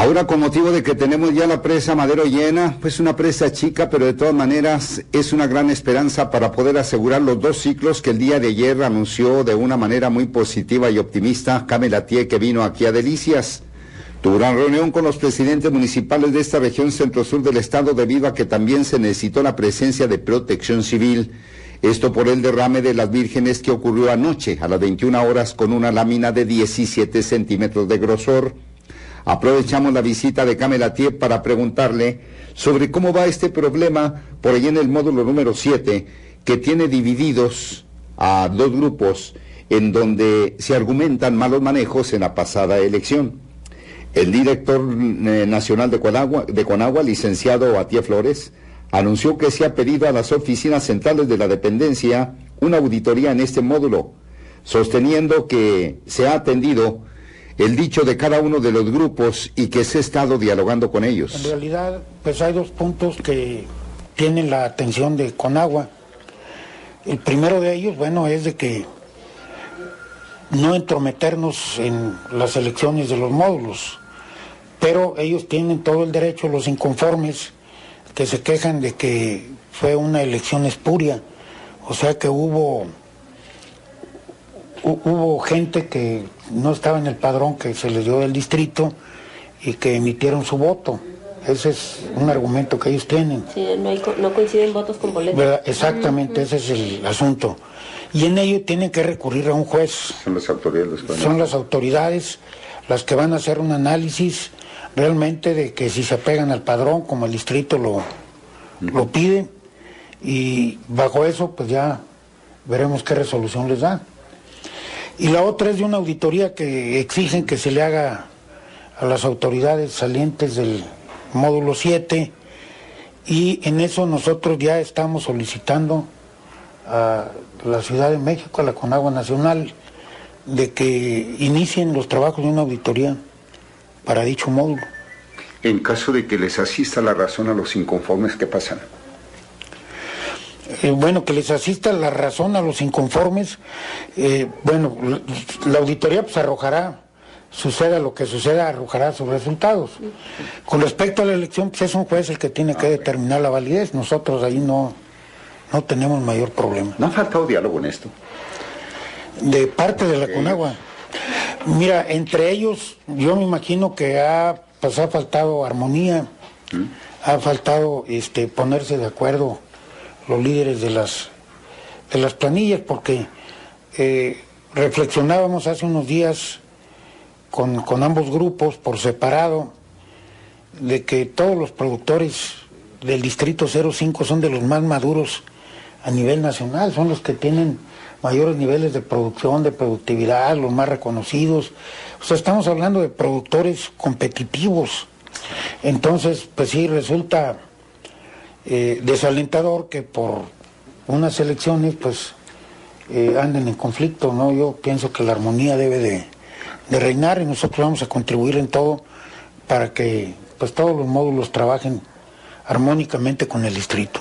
Ahora con motivo de que tenemos ya la presa Madero llena, pues una presa chica, pero de todas maneras es una gran esperanza para poder asegurar los dos ciclos que el día de ayer anunció de una manera muy positiva y optimista Tie que vino aquí a Delicias. Tuvo una reunión con los presidentes municipales de esta región centro-sur del estado debido a que también se necesitó la presencia de protección civil. Esto por el derrame de las vírgenes que ocurrió anoche a las 21 horas con una lámina de 17 centímetros de grosor. Aprovechamos la visita de Camelatier para preguntarle sobre cómo va este problema por ahí en el módulo número 7, que tiene divididos a dos grupos en donde se argumentan malos manejos en la pasada elección. El director eh, nacional de Conagua, de Conagua licenciado Atie Flores, anunció que se ha pedido a las oficinas centrales de la dependencia una auditoría en este módulo, sosteniendo que se ha atendido el dicho de cada uno de los grupos y que se ha estado dialogando con ellos. En realidad, pues hay dos puntos que tienen la atención de Conagua. El primero de ellos, bueno, es de que no entrometernos en las elecciones de los módulos, pero ellos tienen todo el derecho, los inconformes, que se quejan de que fue una elección espuria, o sea que hubo hubo gente que no estaba en el padrón que se les dio del distrito y que emitieron su voto. Ese es un argumento que ellos tienen. Sí, no, coinciden votos con boletos. Exactamente, ese es el asunto. Y en ello tienen que recurrir a un juez. Son las autoridades. Son las autoridades las que van a hacer un análisis realmente de que si se apegan al padrón, como el distrito lo, lo pide, y bajo eso pues ya veremos qué resolución les da. Y la otra es de una auditoría que exigen que se le haga a las autoridades salientes del módulo 7 y en eso nosotros ya estamos solicitando a la Ciudad de México, a la Conagua Nacional, de que inicien los trabajos de una auditoría para dicho módulo. En caso de que les asista la razón a los inconformes, ¿qué pasan? Eh, bueno, que les asista la razón a los inconformes, eh, bueno, la auditoría pues arrojará, suceda lo que suceda, arrojará sus resultados. Con respecto a la elección, pues es un juez el que tiene que determinar la validez, nosotros ahí no, no tenemos mayor problema. ¿No ha faltado diálogo en esto? De parte de la Conagua. Mira, entre ellos, yo me imagino que ha, pues, ha faltado armonía, ¿Mm? ha faltado este, ponerse de acuerdo los líderes de las, de las planillas, porque eh, reflexionábamos hace unos días con, ambos grupos por separado de que todos los productores del Distrito 05 son de los más maduros a nivel nacional, son los que tienen mayores niveles de producción, de productividad, los más reconocidos. O sea, estamos hablando de productores competitivos. Entonces, pues sí, resulta eh, desalentador que por unas elecciones pues eh, anden en conflicto, ¿no? Yo pienso que la armonía debe de, reinar y nosotros vamos a contribuir en todo para que pues todos los módulos trabajen armónicamente con el distrito.